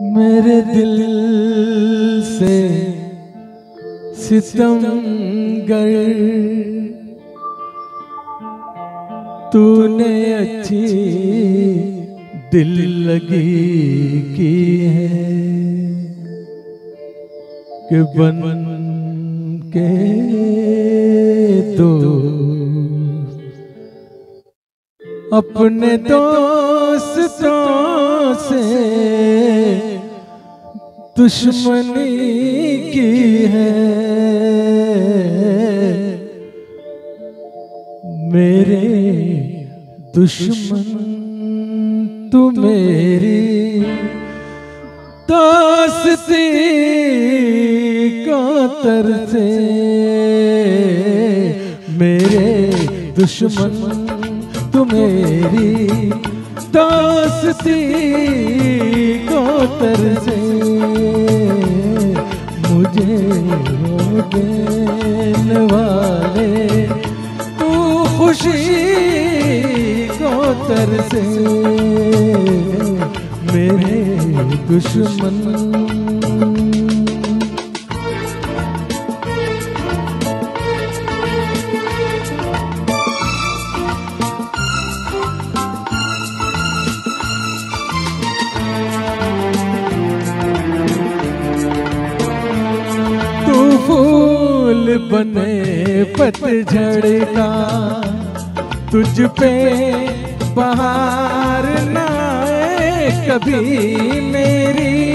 मेरे दिल से सितम गर तूने अच्छी दिल लगी की है कि बन के तो अपने दोस्तों से दुश्मनी की है। मेरे दुश्मन तू मेरी दोस्ती को तरसे मेरे दुश्मन तू मेरी दोस्ती को तरसे मुझे देने वाले तू खुशी को तरसे मेरे दुश्मन फूल बने पतझड़ का तुझ पे बहार ना कभी मेरी।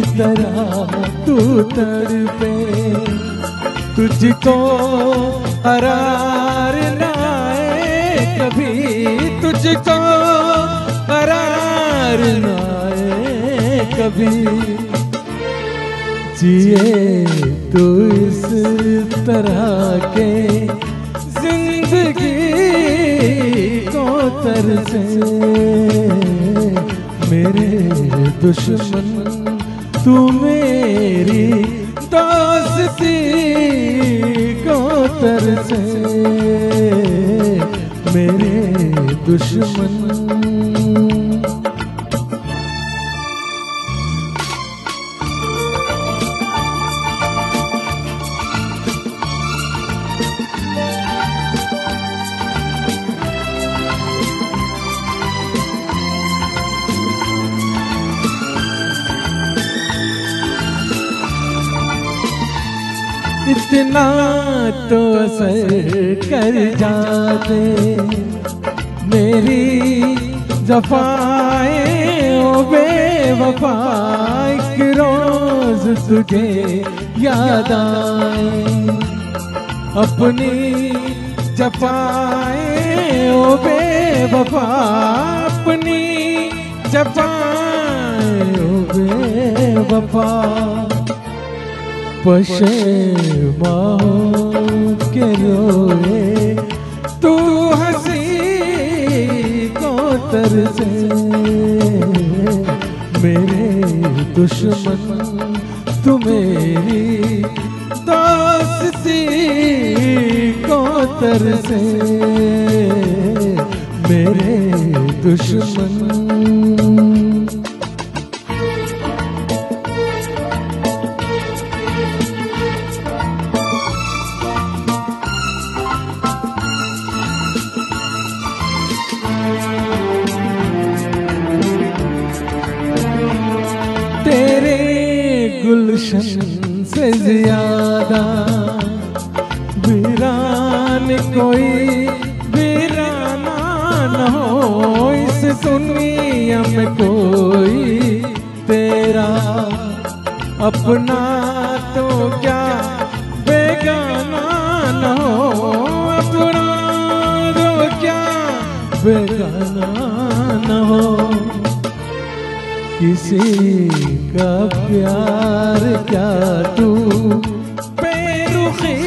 तरह तू तर पे। तुझको करार ना कभी। तुझको हरार ना कभी। जिए तरह के ज़िंदगी को तरसे मेरे दुश्मन तू मेरी दोस्ती को तरसे मेरे दुश्मन इतना तो असर कर जाते। मेरी जफाए, ओ बेवफा, एक रोज तुझे याद आए। अपनी जफाए, ओ बेवफा, अपनी जफाए, ओ बेवफा। पशेमा के रोए, तू हँसी को तरसे, मेरे दुश्मन, तू मेरी दोस्ती को तरसे, मेरे दुश्मन तेरे गुलशन से ज़्यादा वीरान कोई वीराना न हो। इस दुनिया में कोई तेरा अपना तो क्या बेगाना न हो। अपना तो क्या बेगाना न हो। किसी का प्यार क्या तू बेरुखी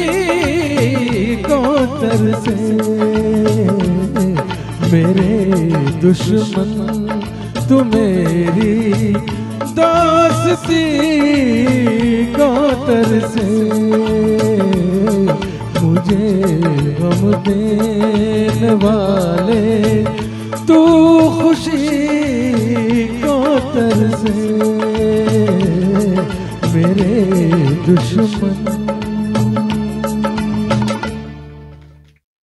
को तरसे मेरे दुश्मन, तू मेरी दोस्ती को तरसे। मुझे हम देने वाले तू से मेरे दुश्मन।